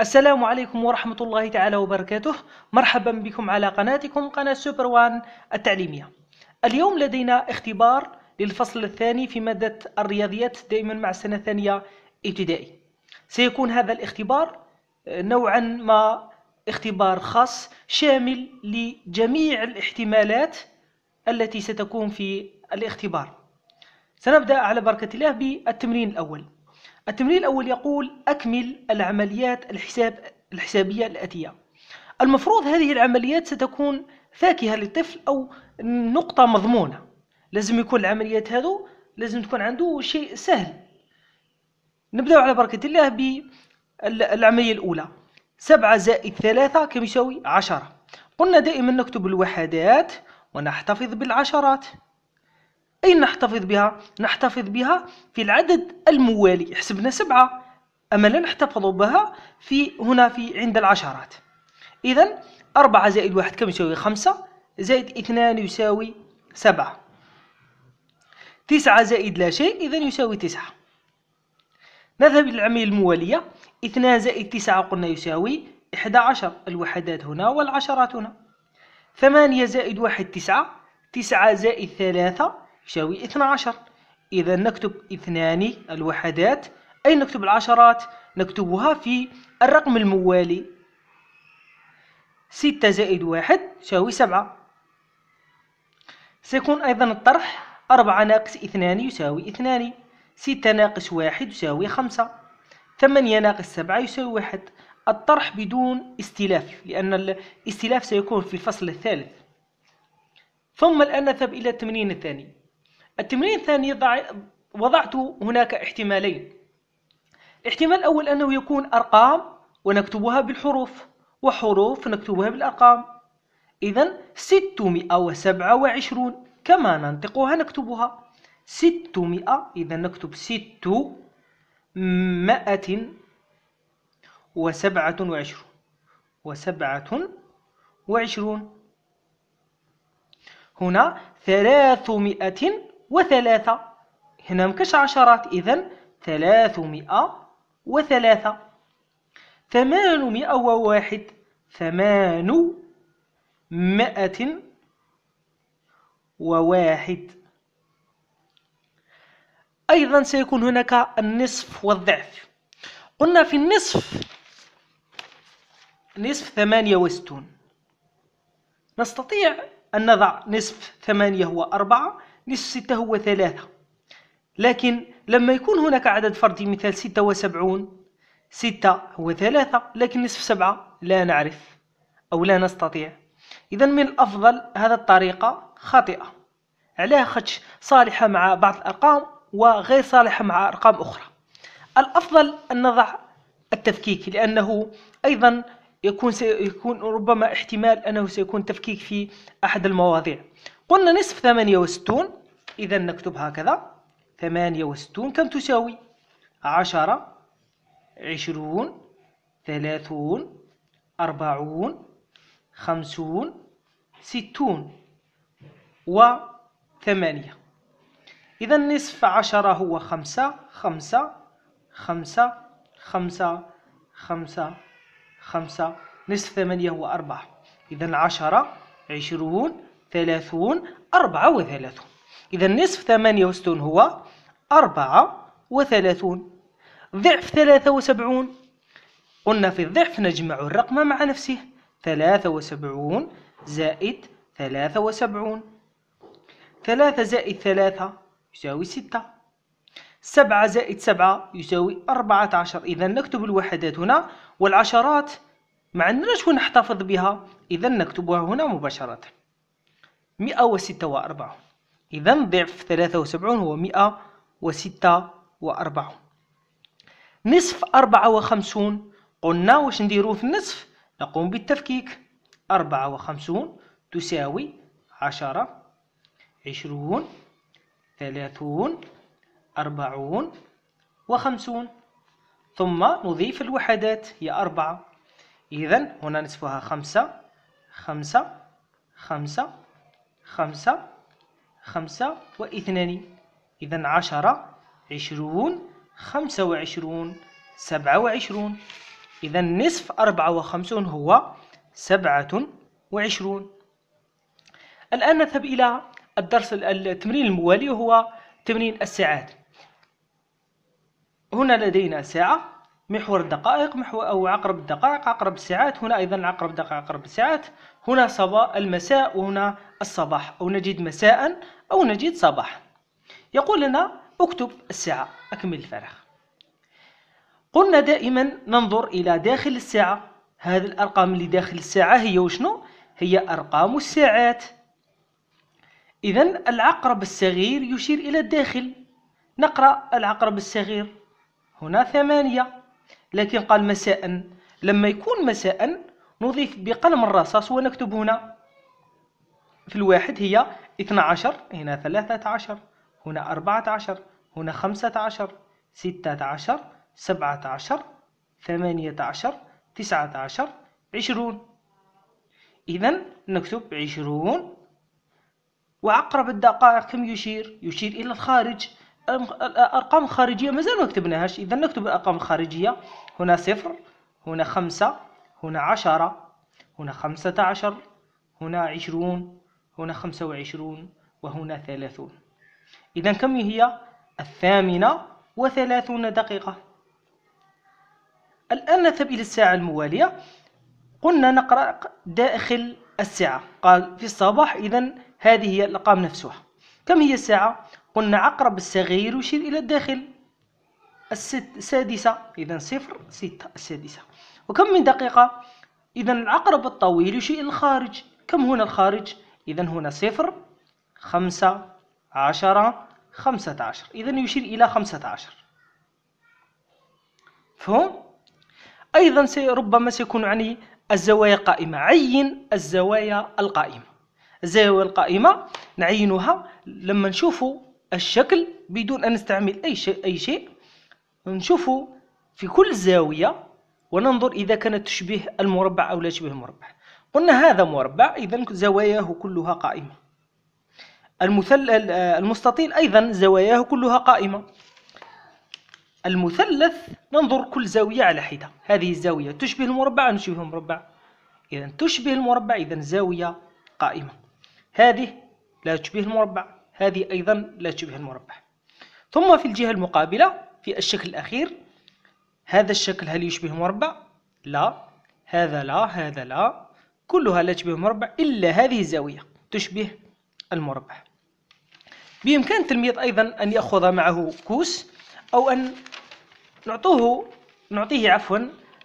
السلام عليكم ورحمة الله تعالى وبركاته. مرحبا بكم على قناتكم قناة سوبر وان التعليمية. اليوم لدينا اختبار للفصل الثاني في مادة الرياضيات دائما مع السنة الثانية ابتدائي. سيكون هذا الاختبار نوعا ما اختبار خاص شامل لجميع الاحتمالات التي ستكون في الاختبار. سنبدأ على بركة الله بالتمرين الأول. التمرين الأول يقول أكمل العمليات الحساب الحسابية الآتية. المفروض هذه العمليات ستكون فاكهة للطفل أو نقطة مضمونة. لازم يكون العمليات هذو لازم تكون عنده شيء سهل. نبدأ على بركة الله بالعملية الأولى. سبعة زائد ثلاثة كم يساوي؟ عشرة. قلنا دائما نكتب الوحدات ونحتفظ بالعشرات. أين نحتفظ بها؟ نحتفظ بها في العدد الموالي. حسبنا سبعة. أما لا نحتفظ بها في هنا في عند العشرات. إذا أربعة زائد واحد كم يساوي؟ خمسة زائد اثنان يساوي سبعة. تسعة زائد لا شيء إذا يساوي تسعة. نذهب إلى العملية الموالية. اثنان زائد تسعة قلنا يساوي إحدى عشر. الوحدات هنا والعشرات هنا. ثمانية زائد واحد تسعة. تسعة زائد ثلاثة. يساوي اثنى عشر. إذا نكتب اثنان الوحدات أي نكتب العشرات؟ نكتبها في الرقم الموالي. ستة زائد واحد يساوي سبعة. سيكون أيضا الطرح أربعة ناقص اثنان يساوي اثنان. ستة ناقص واحد يساوي خمسة. ثمانية ناقص سبعة يساوي واحد. الطرح بدون استلاف لأن الاستلاف سيكون في الفصل الثالث. ثم الآن نذهب إلى التمرين الثاني. التمرين الثاني وضعت هناك احتمالين. الاحتمال الأول أنه يكون أرقام ونكتبها بالحروف وحروف نكتبها بالأرقام. إذا ستمائة وسبعة وعشرون كما ننطقها نكتبها. ستمائة إذا نكتب ست مائة وسبعة وعشرون. وسبعة وعشرون. هنا ثلاثمائة وثلاثة. هنا مكش عشرات إذن ثلاثمائة وثلاثة. ثمانمائة وواحد ثمان مائة وواحد. أيضا سيكون هناك النصف والضعف. قلنا في النصف نصف ثمانية وستون. نستطيع أن نضع نصف ثمانية هو أربعة. نصف ستة هو ثلاثة. لكن لما يكون هناك عدد فردي مثال ستة وسبعون ستة هو ثلاثة لكن نصف سبعة لا نعرف أو لا نستطيع. إذا من الأفضل هذا الطريقة خاطئة. علاه خدش صالحة مع بعض الأرقام وغير صالحة مع أرقام أخرى. الأفضل أن نضع التفكيك لأنه أيضا يكون سيكون ربما احتمال أنه سيكون تفكيك في أحد المواضيع. قلنا نصف ثمانية وستون. إذا نكتب هكذا. ثمانية وستون. كم تساوي؟ عشرة عشرون ثلاثون أربعون خمسون ستون. وثمانية. إذا نصف عشرة هو خمسة خمسة خمسة خمسة خمسة خمسة. نصف ثمانية هو أربعة. إذا عشرة عشرون ثلاثون أربعة وثلاثون. إذا نصف ثمانية وستون هو أربعة وثلاثون. ضعف ثلاثة وسبعون. قلنا في الضعف نجمع الرقم مع نفسه. ثلاثة وسبعون زائد ثلاثة وسبعون. ثلاثة زائد ثلاثة يساوي ستة. سبعة زائد سبعة يساوي أربعة عشر. إذا نكتب الوحدات هنا والعشرات ما عندناش وين نحتفظ بها؟ إذا نكتبها هنا مباشرة. مئة وستة وأربعون إذا ضعف ثلاثة وسبعون هو مئة وستة وأربعون نصف أربعة وخمسون. قلنا واش نديرو في النصف؟ نقوم بالتفكيك. أربعة وخمسون تساوي عشرة. عشرون ثلاثون أربعون وخمسون. ثم نضيف الوحدات. هي أربعة. إذا هنا نصفها خمسة خمسة خمسة. خمسة خمسة واثنان إذا عشرة عشرون خمسة وعشرون سبعة وعشرون. إذا نصف أربعة وخمسون هو سبعة وعشرون. الآن نذهب إلى الدرس التمرين الموالي وهو تمرين الساعات. هنا لدينا ساعة محور الدقائق محور أو عقرب الدقائق عقرب الساعات. هنا أيضا عقرب الدقائق عقرب الساعات. هنا صباح المساء وهنا الصباح أو نجد مساء أو نجد صباح يقول لنا اكتب الساعة أكمل الفراغ قلنا دائما ننظر إلى داخل الساعة. هذه الأرقام اللي داخل الساعة هي وشنو؟ هي أرقام الساعات. إذا العقرب الصغير يشير إلى الداخل. نقرأ العقرب الصغير. هنا ثمانية. لكن قال مساء. لما يكون مساء نضيف بقلم الرصاص ونكتب هنا في الواحد هي اثنى عشر هنا ثلاثة عشر هنا أربعة عشر هنا خمسة عشر ستة عشر سبعة عشر ثمانية عشر تسعة عشر عشرون. إذا نكتب عشرون. وعقرب الدقائق كم يشير؟ يشير إلى الخارج. الأرقام الخارجية مازال ما كتبناهاش. إذا نكتب الأرقام الخارجية. هنا صفر هنا خمسة هنا عشرة هنا خمسة عشر هنا عشرون هنا خمسة وعشرون وهنا ثلاثون. إذا كم هي؟ الثامنة وثلاثون دقيقة. الآن نذهب إلى الساعة الموالية. قلنا نقرأ داخل الساعة. قال في الصباح إذا هذه هي الأرقام نفسها. كم هي الساعة؟ قلنا عقرب الصغير يشير إلى الداخل. السادسة. إذا صفر ستة السادسة. وكم من دقيقة؟ إذا العقرب الطويل يشير إلى الخارج كم هنا الخارج؟ إذا هنا صفر خمسة عشرة خمسة عشر إذا يشير إلى خمسة عشر فهم؟ أيضا ربما سيكون عني الزوايا القائمة عين الزوايا القائمة الزاوية القائمة نعينها لما نشوف الشكل بدون أن نستعمل أي شيء, أي شيء نشوف في كل زاوية وننظر إذا كانت تشبه المربع أو لا تشبه المربع. قلنا هذا مربع إذا زواياه كلها قائمة. المثل المستطيل أيضا زواياه كلها قائمة. المثلث ننظر كل زاوية على حدة. هذه الزاوية تشبه المربع أو تشبه المربع؟ إذا تشبه المربع إذا زاوية قائمة. هذه لا تشبه المربع هذه أيضا لا تشبه المربع. ثم في الجهة المقابلة في الشكل الأخير هذا الشكل هل يشبه المربع؟ لا. هذا لا هذا لا. كلها لا تشبه المربع إلا هذه الزاوية تشبه المربع. بإمكان التلميذ أيضا أن يأخذ معه كوس أو أن نعطوه نعطيه عفوا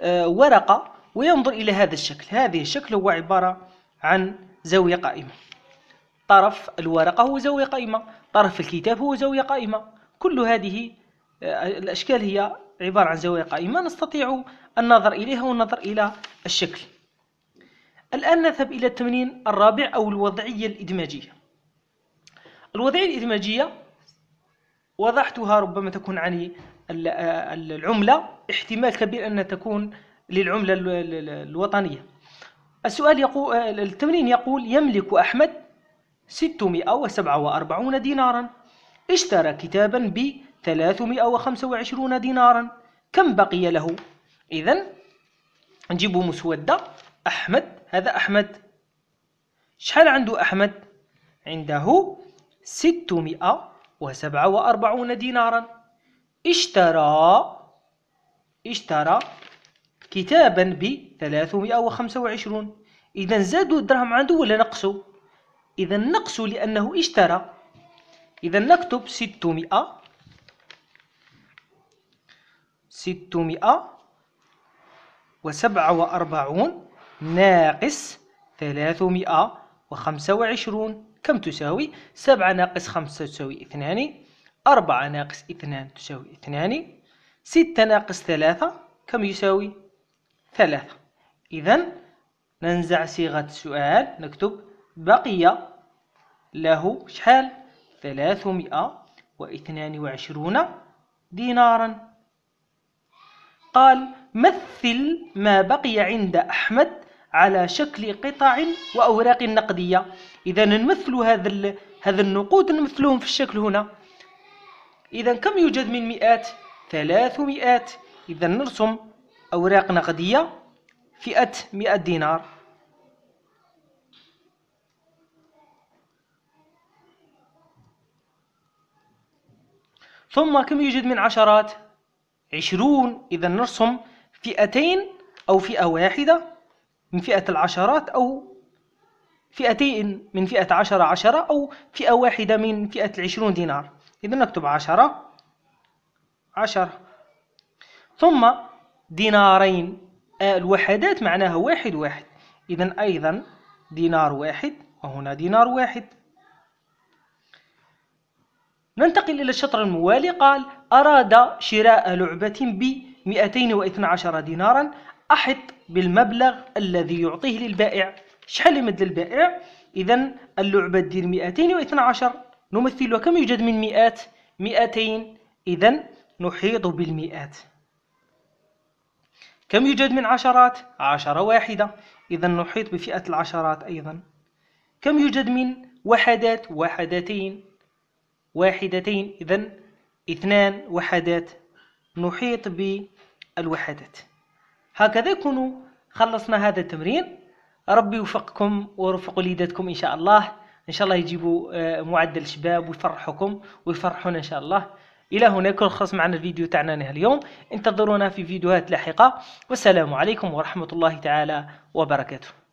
آه، ورقة وينظر إلى هذا الشكل. هذه الشكل هو عبارة عن زاوية قائمة. طرف الورقة هو زاوية قائمة طرف الكتاب هو زاوية قائمة. كل هذه آه، الأشكال هي عبارة عن زاوية قائمة نستطيع النظر إليها والنظر إلى الشكل. الآن نذهب إلى التمرين الرابع أو الوضعية الإدماجية. الوضعية الإدماجية وضحتها ربما تكون عن العملة احتمال كبير أن تكون للعملة الوطنية. السؤال يقول التمرين يقول يملك أحمد 647 دينارا اشترى كتابا ب 325 دينارا. كم بقي له؟ إذا نجيب مسودة. أحمد هذا أحمد. شحال عنده أحمد؟ عنده 647 دينارا. اشترى اشترى كتابا ب 325 إذا زادوا الدرهم عنده ولا نقصوا إذا نقصوا لأنه اشترى. إذا نكتب 600 600 وسبعة وأربعون ناقص ثلاثمائة وخمسة وعشرون. كم تساوي؟ سبعة ناقص خمسة تساوي اثنان أربعة ناقص اثنان تساوي اثنان ستة ناقص ثلاثة كم يساوي؟ ثلاثة. إذا ننزع صيغة السؤال نكتب بقي له شحال؟ ثلاثمائة واثنان وعشرون دينارا. قال مثل ما بقي عند أحمد على شكل قطع وأوراق نقدية. إذا نمثل هذا هذا النقود نمثلهم في الشكل هنا. إذا كم يوجد من مئات؟ ثلاث مئات إذا نرسم أوراق نقدية فئة 100 دينار. ثم كم يوجد من عشرات؟ عشرون إذا نرسم فئتين أو فئة واحدة من فئة العشرات أو فئتين من فئة عشرة عشرة أو فئة واحدة من فئة العشرون دينار. إذا نكتب عشرة عشرة. ثم دينارين الوحدات معناها واحد واحد. إذا أيضا دينار واحد وهنا دينار واحد. ننتقل إلى الشطر الموالي. قال أراد شراء لعبة ب 212 دينارا أحط بالمبلغ الذي يعطيه للبائع. شحال يمد للبائع؟ إذا اللعبة دير 212 نمثل كم يوجد من مئات؟ 200 إذا نحيط بالمئات. كم يوجد من عشرات؟ عشرة واحدة. إذا نحيط بفئة العشرات أيضا. كم يوجد من وحدات؟ وحدتين. واحدتين إذا اثنان وحدات. نحيط بالوحدات. هكذا يكون خلصنا هذا التمرين. ربي يوفقكم ويوفق وليداتكم إن شاء الله. إن شاء الله يجيبوا آه، معدل شباب ويفرحكم ويفرحونا إن شاء الله. إلى هنا يكون خلص معنا الفيديو تاعنا اليوم. انتظرونا في فيديوهات لاحقة. والسلام عليكم ورحمة الله تعالى وبركاته.